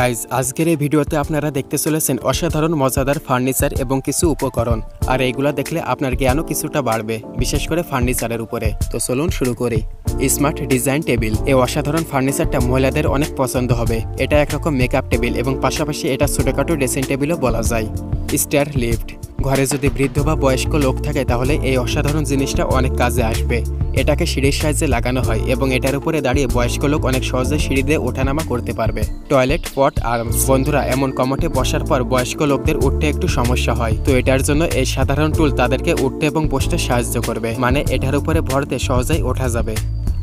Guys আজকের এই ভিডিওতে আপনারা দেখতে চলেছেন অসাধারণ, মজাদার ফার্নিচার এবং কিছু উপকরণ। আর এইগুলা দেখলে আপনার জ্ঞানও কিছুটা বাড়বে, বিশেষ করে ফার্নিচারের উপরে। তো চলুন শুরু করি। স্মার্ট ডিজাইন টেবিল এই অসাধারণ ফার্নিচারটা মহিলাদের অনেক পছন্দ হবে। এটা একরকম মেকআপ টেবিল এবং পাশাপাশি এটা ছোটোখাটো ড্রেসিং টেবিলও বলা যায়। স্টার লিফট ঘরে যদি বৃদ্ধ বা বয়স্ক লোক থাকে, তাহলে এই অসাধারণ জিনিসটা অনেক কাজে আসবে। এটাকে সিঁড়ির সাহায্যে লাগানো হয় এবং এটার উপরে দাঁড়িয়ে বয়স্ক লোক অনেক সহজে সিঁড়ি দিয়ে ওঠানামা করতে পারবে। টয়লেট, পট আর্মস বন্ধুরা এমন কমটে বসার পর বয়স্ক লোকদের উঠতে একটু সমস্যা হয়। তো এটার জন্য এই সাধারণ টুল তাদেরকে উঠতে এবং বসতে সাহায্য করবে। মানে এটার উপরে ভরতে সহজেই ওঠা যাবে।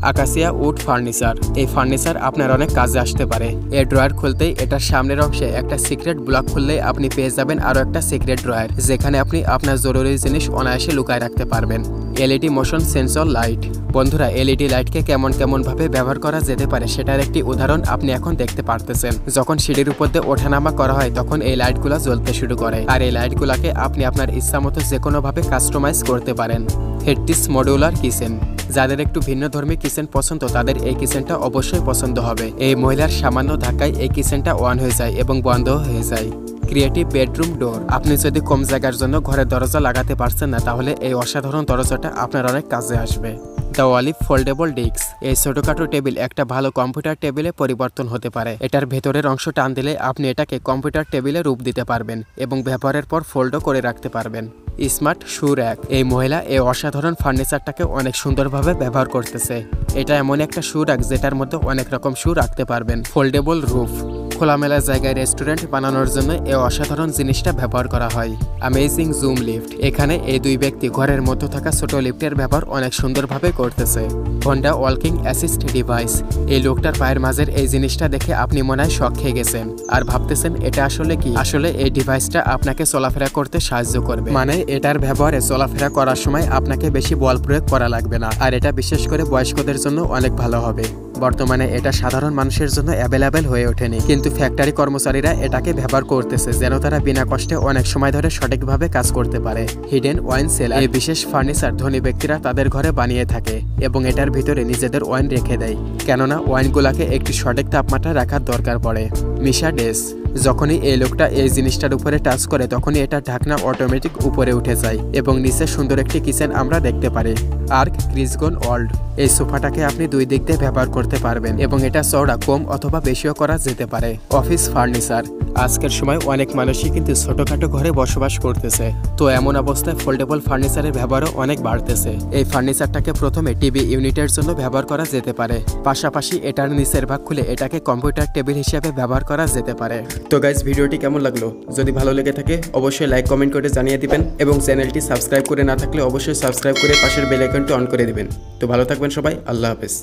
Acacia wood furniture. এই ফার্নিচার আপনার অনেক কাজে আসতে পারে। এই ড্রয়ার খুলতেই এটার সামনের অংশে একটা সিক্রেট ব্লক খুললে আপনি পেয়ে যাবেন আরও একটা সিক্রেট ড্রয়ার, যেখানে আপনি আপনার জরুরি জিনিস অনায়াসে লুকায় রাখতে পারবেন। LED motion sensor light. বন্ধুরা, এলইডি লাইটকে কেমন কেমন ভাবে ব্যবহার করা যেতে পারে সেটার একটি উদাহরণ আপনি এখন দেখতে পারতেছেন। যখন সিঁড়ির উপর দিয়ে ওঠানামা করা হয়, তখন এই লাইটগুলো জ্বলতে শুরু করে। আর এই লাইটগুলোকে আপনি আপনার ইচ্ছা মতো যে কোনোভাবে কাস্টমাইজ করতে পারেন। হেডটিস মডিউলার কিচেন। যাদের একটু ভিন্ন ধর্মী কিচেন পছন্দ, তাদের এই কিচেনটা অবশ্যই পছন্দ হবে। এই মহিলার সামান্য ধাক্কায় এই কিচেনটা অন হয়ে যায় এবং বন্ধ হয়ে যায়। ক্রিয়েটিভ বেডরুম ডোর আপনি যদি কম জায়গার জন্য ঘরের দরজা লাগাতে পারছেন না, তাহলে এই অসাধারণ দরজাটা আপনার অনেক কাজে আসবে। দ্য ওয়ালিভ ফোল্ডেবল ডিস্ক। এই ছোটখাটো টেবিল একটা ভালো কম্পিউটার টেবিলে পরিবর্তন হতে পারে। এটার ভেতরের অংশ টান দিলে আপনি এটাকে কম্পিউটার টেবিলে রূপ দিতে পারবেন এবং ব্যবহারের পর ফোল্ডও করে রাখতে পারবেন। স্মার্ট শু র্যাক এই মহিলা এই অসাধারণ ফার্নিচারটাকে অনেক সুন্দরভাবে ব্যবহার করতেছে। এটা এমন একটা শু র্যাক যেটার মধ্যে অনেক রকম শু রাখতে পারবেন। Foldable roof. খোলামেলা জায়গায় রেস্টুরেন্ট বানানোর জন্য এই অসাধারণ জিনিসটা ব্যবহার করা হয়। অ্যামেজিং জুম লিফট এখানে এই দুই ব্যক্তি ঘরের মধ্যে থাকা ছোট লিফটের ব্যবহার অনেক সুন্দরভাবে করতেছে। হন্ডা ওয়ালকিং অ্যাসিস্ট ডিভাইস এই লোকটার পায়ের মাঝের এই জিনিসটা দেখে আপনি মনে হয় শখ খেয়ে গেছেন। আর ভাবতেছেন, এটা আসলে কি? আসলে এই ডিভাইসটা আপনাকে চলাফেরা করতে সাহায্য করবে। মানে এটার ব্যবহারে চলাফেরা করার সময় আপনাকে বেশি বল প্রয়োগ করা লাগবে না। আর এটা বিশেষ করে বয়স্কদের জন্য অনেক ভালো হবে। বর্তমানে এটা সাধারণ মানুষের জন্য অ্যাভেলেবেল হয়ে ওঠেনি। কিন্তু ফ্যাক্টরি কর্মচারীরা এটাকে ব্যবহার করতেছে, যেন তারা বিনা কষ্টে অনেক সময় ধরে সঠিকভাবে কাজ করতে পারে। হিডেন ওয়াইন সেলার এই বিশেষ ফার্নিচার ধনী ব্যক্তিরা তাদের ঘরে বানিয়ে থাকে এবং এটার ভিতরে নিজেদের ওয়াইন রেখে দেয়। কেননা ওয়াইনগুলাকে একটি সঠিক তাপমাত্রা রাখার দরকার পড়ে। মিশা ডেস, যখনই এই লোকটা এই জিনিসটার উপরে টাচ করে, তখনই এটা ঢাকনা অটোমেটিক উপরে উঠে যায় এবং নিচে সুন্দর একটি কিচেন আমরা দেখতে পারি। আর্ক ক্রিজগন ওয়ার্ল্ড এই সোফাটাকে আপনি দুই দিক দিয়ে ব্যবহার করতে পারবেন এবং এটা চওড়া কম অথবা বেশিও করা যেতে পারে। Office furniture. আজকের সময় অনেক মানুষই কিন্তু ছোটখাটো ঘরে বসবাস করতেছে। তো এমন অবস্থায় ফোল্ডেবল ফার্নিচারের ব্যবহারও অনেক বাড়তেছে। এই ফার্নিচারটাকে প্রথমে টিভি ইউনিটের জন্য ব্যবহার করা যেতে পারে। পাশাপাশি এটার নিচের ভাগ খুলে এটাকে কম্পিউটার টেবিল হিসেবে ব্যবহার করা যেতে পারে। তো গাইজ ভিডিওটি কেমন লাগল? যদি ভালো লেগে থাকে, অবশ্যই লাইক কমেন্ট করে জানিয়ে দিবেন এবং চ্যানেলটি সাবস্ক্রাইব করে না থাকলে অবশ্যই সাবস্ক্রাইব করে পাশের বেল আইকনটি অন করে দিবেন। তো ভালো থাকবেন সবাই আল্লাহ হাফেজ